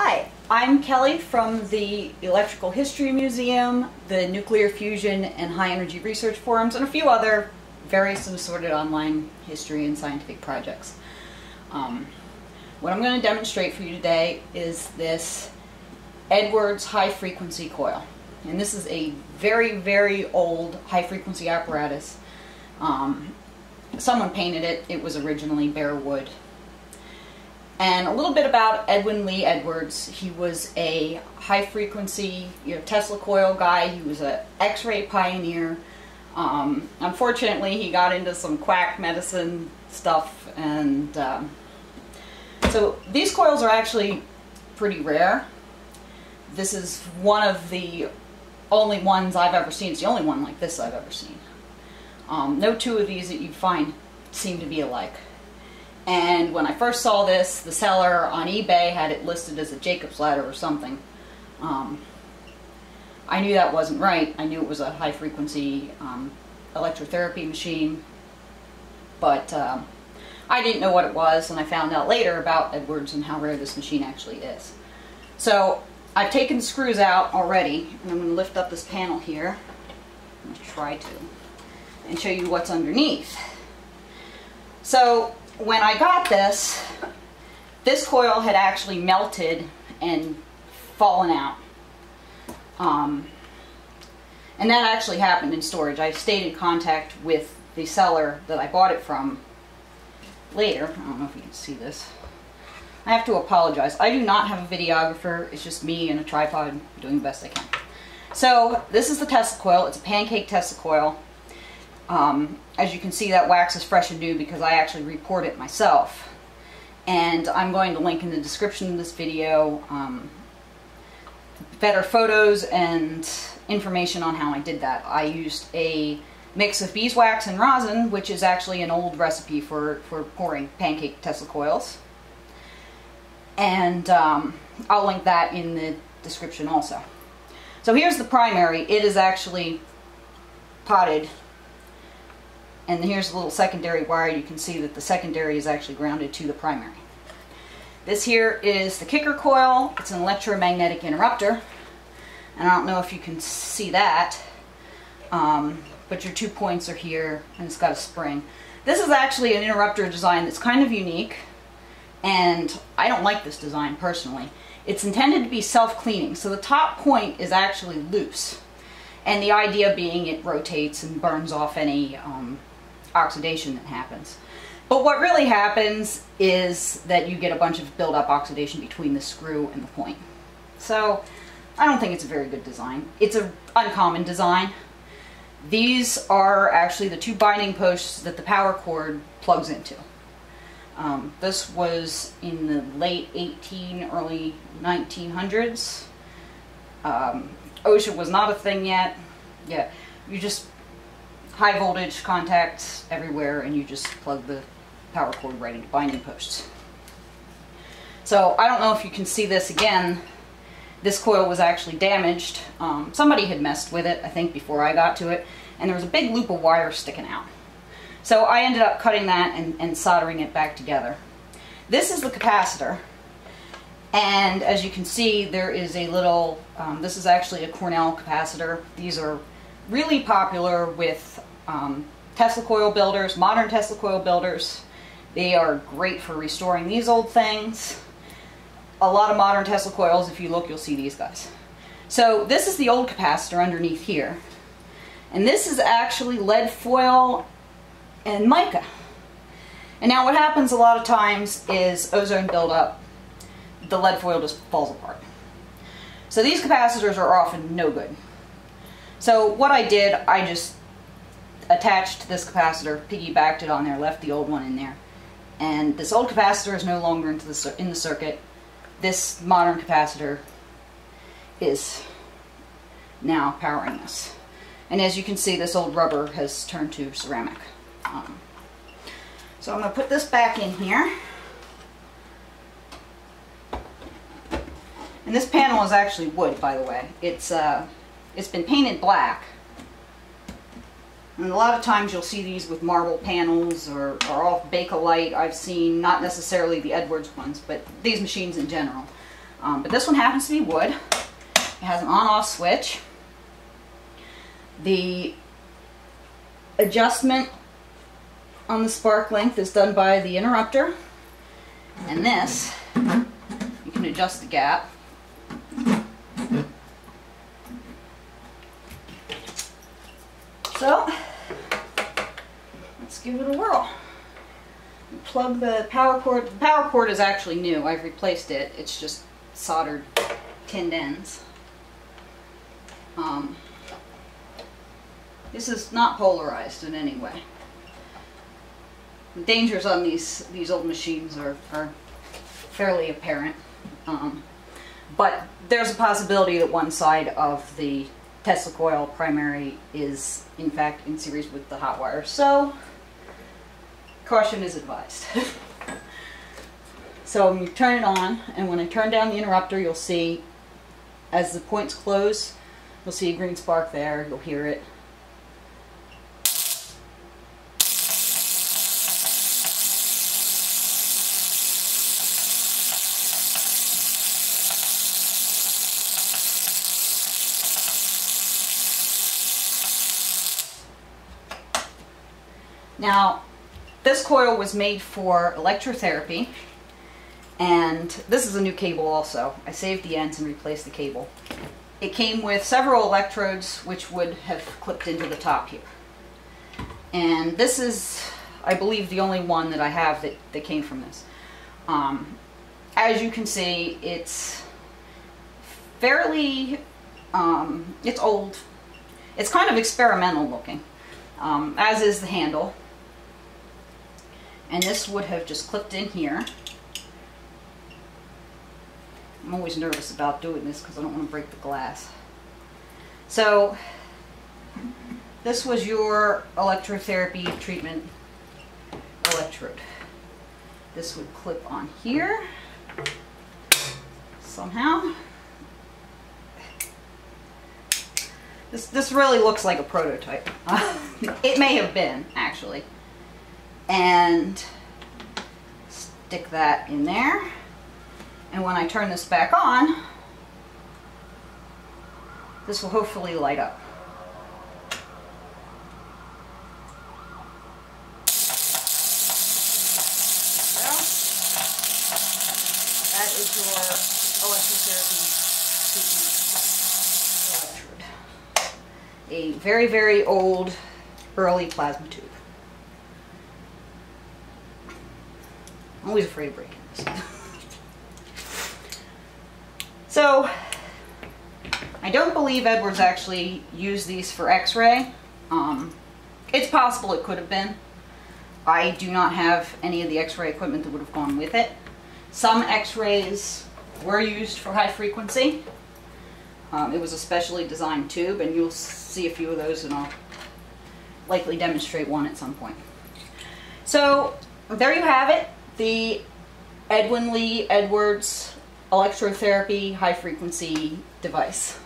Hi, I'm Kelly from the Electrical History Museum, the Nuclear Fusion and High Energy Research Forums, and a few other various assorted online history and scientific projects. Um, what I'm going to demonstrate for you today is this Edwards high frequency coil. And this is a very, very old high frequency apparatus. Um, someone painted it. It was originally bare wood and a little bit about Edwin Lee Edwards. He was a high frequency you know, Tesla coil guy. He was an X-ray pioneer. Um, unfortunately, he got into some quack medicine stuff, and um, so these coils are actually pretty rare. This is one of the only ones I've ever seen. It's the only one like this I've ever seen. Um, no two of these that you'd find seem to be alike. And when I first saw this, the seller on eBay had it listed as a Jacob's ladder or something. Um, I knew that wasn't right. I knew it was a high frequency um, electrotherapy machine, but um, I didn't know what it was, and I found out later about Edwards and how rare this machine actually is. So I've taken the screws out already, and I'm going to lift up this panel here. I'm going to try to, and show you what's underneath. So when I got this, this coil had actually melted and fallen out. Um, and that actually happened in storage. I stayed in contact with the seller that I bought it from later. I don't know if you can see this. I have to apologize. I do not have a videographer. It's just me and a tripod doing the best I can. So this is the Tesla coil. It's a pancake Tesla coil. Um, as you can see, that wax is fresh and new because I actually report it myself. And I'm going to link in the description of this video um, better photos and information on how I did that. I used a mix of beeswax and rosin, which is actually an old recipe for, for pouring pancake Tesla coils. And um, I'll link that in the description also. So here's the primary. It is actually potted and here's a little secondary wire. You can see that the secondary is actually grounded to the primary. This here is the kicker coil. It's an electromagnetic interrupter. And I don't know if you can see that, um, but your two points are here and it's got a spring. This is actually an interrupter design that's kind of unique and I don't like this design personally. It's intended to be self-cleaning, so the top point is actually loose. And the idea being it rotates and burns off any um, oxidation that happens. But what really happens is that you get a bunch of buildup oxidation between the screw and the point. So I don't think it's a very good design. It's an uncommon design. These are actually the two binding posts that the power cord plugs into. Um, this was in the late 18, early 1900s. Um, OSHA was not a thing yet. Yeah, you just high voltage contacts everywhere and you just plug the power cord right into binding posts. So I don't know if you can see this again. This coil was actually damaged. Um, somebody had messed with it, I think, before I got to it, and there was a big loop of wire sticking out. So I ended up cutting that and, and soldering it back together. This is the capacitor, and as you can see, there is a little, um, this is actually a Cornell capacitor. These are really popular with um, Tesla coil builders, modern Tesla coil builders. They are great for restoring these old things. A lot of modern Tesla coils, if you look, you'll see these guys. So this is the old capacitor underneath here. And this is actually lead foil and mica. And now what happens a lot of times is ozone buildup, the lead foil just falls apart. So these capacitors are often no good. So what I did, I just attached to this capacitor, piggybacked it on there, left the old one in there. And this old capacitor is no longer into the, in the circuit. This modern capacitor is now powering this. And as you can see, this old rubber has turned to ceramic. Um, so I'm going to put this back in here. And this panel is actually wood, by the way. It's, uh, it's been painted black. And a lot of times you'll see these with marble panels or, or off Bakelite I've seen, not necessarily the Edwards ones, but these machines in general. Um, but this one happens to be wood. It has an on-off switch. The adjustment on the spark length is done by the interrupter. And this, you can adjust the gap. So, let's give it a whirl. Plug the power cord. The power cord is actually new. I've replaced it. It's just soldered tinned ends. Um, this is not polarized in any way. The dangers on these these old machines are, are fairly apparent. Um, but there's a possibility that one side of the Tesla coil primary is in fact in series with the hot wire. So caution is advised. so you turn it on and when I turn down the interrupter you'll see as the points close you'll see a green spark there, you'll hear it. Now, this coil was made for electrotherapy, and this is a new cable also. I saved the ends and replaced the cable. It came with several electrodes which would have clipped into the top here. And this is, I believe, the only one that I have that, that came from this. Um, as you can see, it's fairly, um, it's old. It's kind of experimental looking, um, as is the handle and this would have just clipped in here. I'm always nervous about doing this because I don't want to break the glass. So this was your electrotherapy treatment electrode. This would clip on here somehow. This, this really looks like a prototype. it may have been, actually and stick that in there. And when I turn this back on, this will hopefully light up. That is your electrotherapy treatment electrode. A very, very old early plasma tube. I'm always afraid of breaking this. so, I don't believe Edwards actually used these for x-ray. Um, it's possible it could have been. I do not have any of the x-ray equipment that would have gone with it. Some x-rays were used for high frequency. Um, it was a specially designed tube and you'll see a few of those and I'll likely demonstrate one at some point. So there you have it the Edwin Lee Edwards electrotherapy high frequency device.